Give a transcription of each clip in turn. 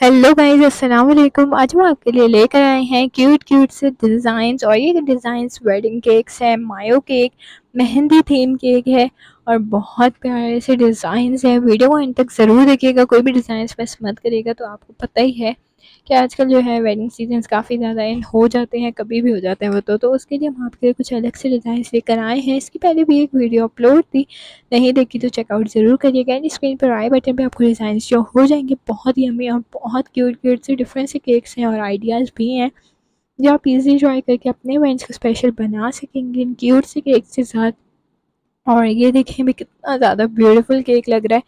Hello guys अस्सलाम वालेकुम आज हम आपके लिए लेकर आए हैं क्यूट क्यूट से डिज़ाइंस और ये डिज़ाइंस वेडिंग केक्स है मायो केक मेहंदी थीम केक है और बहुत प्यारे से डिज़ाइंस हैं। वीडियो को इन तक ज़रूर देखिएगा, कोई भी डिज़ाइन मिस मत करिएगा तो आपको पता ही है। कि आजकल जो है वेडिंग सीज़न काफ़ी ज़्यादा इन हो जाते हैं, कभी भी हो जाते हैं वो तो तो उसके लिए हम आपके लिए कुछ अलग से डिज़ाइन लेकर आए हैं। इसकी पहले भी एक वीडियो अपलोड थी, नहीं देखी तो चेकआउट ज़रूर करिएगा। एंड स्क्रीन पर आई बटन पर आपको डिज़ाइन जो हो जाएँगे, बहुत ही अमी और बहुत क्यूट क्यूट से डिफरेंट से केक्स हैं और आइडियाज़ भी हैं, जो आप इजी ट्राई करके अपने इवेंट्स को स्पेशल बना सकेंगे। इन क्यूट से केक के साथ और ये देखें भी कितना ज़्यादा ब्यूटीफुल केक लग रहा है।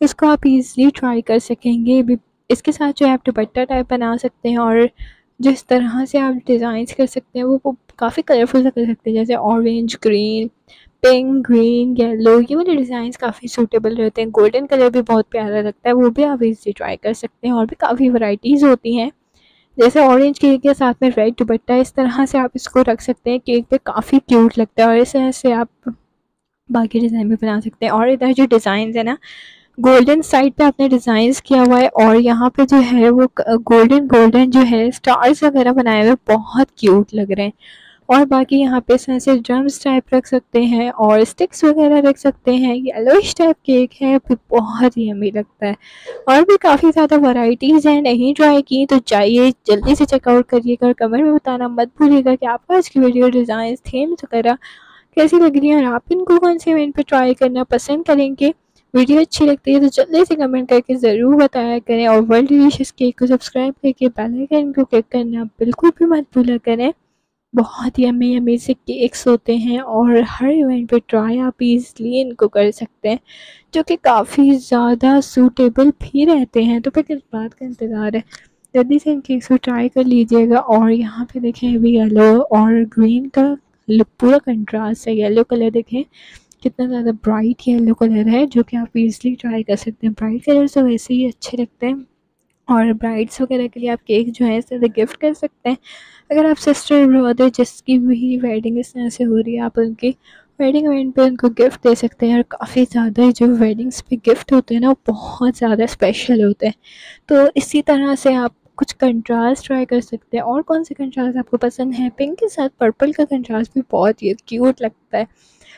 इसको आप इजीली ट्राई कर सकेंगे भी इसके साथ जो है आप दुपट्टा टाइप बना सकते हैं और जिस तरह से आप डिज़ाइंस कर सकते हैं वो, वो काफ़ी कलरफुल सा कर सकते हैं जैसे orange green pink green yellow ये वाले डिज़ाइंस काफ़ी सूटेबल रहते हैं। गोल्डन कलर भी बहुत प्यारा लगता है वो भी आप इजी ट्राई कर सकते हैं और भी काफ़ी वैरायटीज़ होती हैं। जैसे ऑरेंज केक के साथ में रेड दुपट्टा इस तरह से आप इसको रख सकते हैं केक पे काफ़ी क्यूट लगता है और इस तरह से आप बाकी डिज़ाइन भी बना सकते हैं। और इधर जो डिज़ाइन है ना गोल्डन साइड पे आपने डिज़ाइंस किया हुआ है और यहाँ पे जो है वो गोल्डन गोल्डन जो है स्टार्स वगैरह बनाए हुए बहुत क्यूट लग रहे हैं। और बाकी यहाँ पे इसमें से ड्रम्स टाइप रख सकते हैं और स्टिक्स वगैरह रख सकते हैं। येलोइश टाइप केक है भी बहुत ही अमी लगता है। और भी काफ़ी ज़्यादा वैरायटीज़ हैं, नहीं ट्राई की तो चाहिए जल्दी से चेकआउट करिएगा और कमेंट में बताना मत भूलिएगा कि आपको आज की वीडियो डिज़ाइन थीम्स वगैरह कैसी लग रही है और आप इनको कौन से इवेंट पर ट्राई करना पसंद करेंगे। वीडियो अच्छी लगती है तो जल्दी से कमेंट करके ज़रूर बताया करें और वर्ल्ड डिलीशियस केक को सब्सक्राइब करके बेल आइकन को क्लिक करना बिल्कुल भी मत भूला करें। बहुत ही अमी अमी से केक्स होते हैं और हर इवेंट पे ट्राई आप इजली इनको कर सकते हैं, जो कि काफ़ी ज़्यादा सूटेबल भी रहते हैं। तो फिर किस बात का इंतज़ार है? जल्दी से इन केक्स को ट्राई कर लीजिएगा और यहाँ पे देखें अभी येलो और ग्रीन का पूरा कंट्रास्ट है। येलो कलर देखें। कितना ज़्यादा ब्राइट येलो कलर है, जो कि आप इजली ट्राई कर सकते हैं। ब्राइट कलर तो वैसे ही अच्छे लगते हैं। और ब्राइड्स वगैरह के लिए आप केक जो है इस गिफ्ट कर सकते हैं। अगर आप सिस्टर ब्रदर जिसकी भी वेडिंग इस तरह से हो रही है, आप उनकी वेडिंग इवेंट पे उनको गिफ्ट दे सकते हैं। और काफ़ी ज़्यादा जो वेडिंग्स पे गिफ्ट होते हैं ना, वो बहुत ज़्यादा स्पेशल होते हैं। तो इसी तरह से आप कुछ कंट्रास्ट ट्राई कर सकते हैं। और कौन से कंट्रास्ट आपको पसंद है? पिंक के साथ पर्पल का कंट्रास्ट भी बहुत ही क्यूट लगता है।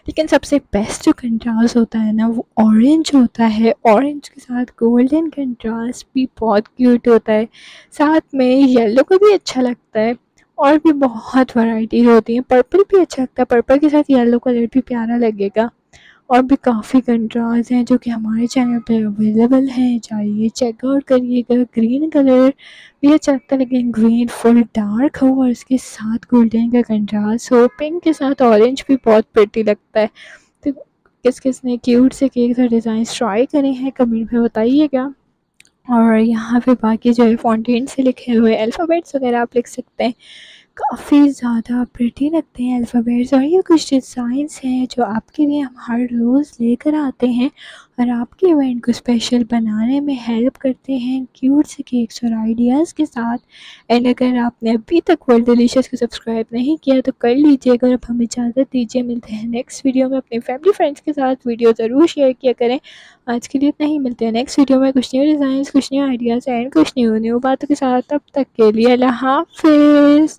लेकिन सबसे बेस्ट जो कंट्रास्ट होता है ना, वो ऑरेंज होता है। ऑरेंज के साथ गोल्डन कंट्रास्ट भी बहुत क्यूट होता है। साथ में येलो का भी अच्छा लगता है और भी बहुत वैरायटी होती हैं। पर्पल भी अच्छा लगता है। पर्पल के साथ येलो कलर भी प्यारा लगेगा। और भी काफ़ी कंट्रास्ट हैं जो कि हमारे चैनल पे अवेलेबल हैं। चाहिए चेकआउट करिएगा ग्रीन कलर भी अच्छा लगता है लेकिन ग्रीन फुल डार्क हो और इसके साथ गोल्डन का कंट्रास्ट हो। पिंक के साथ ऑरेंज भी बहुत प्रिटी लगता है। तो किस किस ने क्यूट से केक और डिज़ाइन ट्राई करे हैं कमेंट में बताइएगा। और यहाँ पे बाकी जो है फाउंटेन से लिखे हुए अल्फ़ाबेट्स वगैरह आप लिख सकते हैं। काफ़ी ज़्यादा प्रिटी लगते हैं अल्फ़ाबेट्स और ये कुछ डिज़ाइंस हैं जो आपके लिए हम हर रोज़ लेकर आते हैं और आपके इवेंट को स्पेशल बनाने में हेल्प करते हैं क्यूट से केक्स और आइडियाज़ के साथ। एंड अगर आपने अभी तक वर्ल्ड डिलीशियस को सब्सक्राइब नहीं किया तो कर लीजिएगा और अब हमें इजाज़त दीजिए। मिलते हैं नेक्स्ट वीडियो में। अपने फैमिली फ्रेंड्स के साथ वीडियो ज़रूर शेयर किया करें। आज के लिए इतना ही। मिलते हैं नेक्स्ट वीडियो में। कुछ न्यू डिज़ाइन कुछ न्यू आइडियाज़ एंड कुछ न्यू न्यू बातों के साथ। तब तक के लिए अल्लाह हाफिज़।